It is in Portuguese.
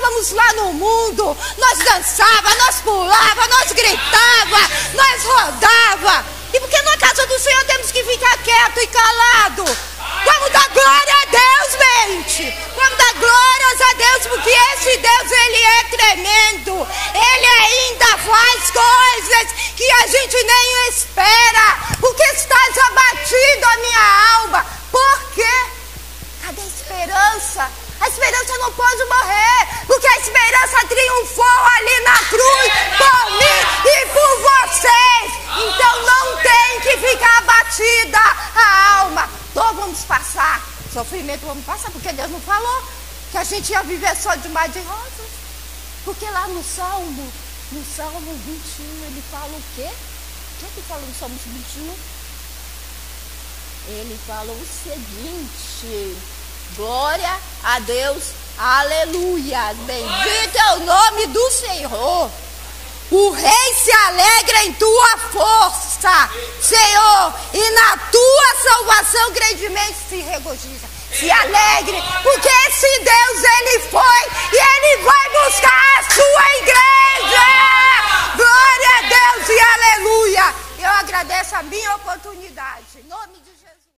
estávamos lá no mundo, nós dançava, nós pulava, nós gritava, nós rodava. E porque na casa do Senhor temos que ficar quieto e calado. Vamos dar glória a Deus, mente. Vamos dar glórias a Deus, porque esse Deus, ele é tremendo. Ele ainda faz coisas que a gente nem espera. Porque estás abatido a minha alma. Por quê? Cadê a esperança? Esperança não pode morrer, porque a esperança triunfou ali na cruz por mim e por vocês. Então não tem que ficar abatida a alma. Então vamos passar. Sofrimento vamos passar, porque Deus não falou que a gente ia viver só de mar de rosas. Porque lá no Salmo, no Salmo 21, ele fala o quê? O que ele fala no Salmo 21? Ele fala o seguinte. Glória a Deus, aleluia. Bendito é o nome do Senhor. O rei se alegra em tua força, Senhor, e na tua salvação grandemente se regozija. Se alegre, porque esse Deus ele foi e ele vai buscar a sua igreja. Glória a Deus e aleluia. Eu agradeço a minha oportunidade. Em nome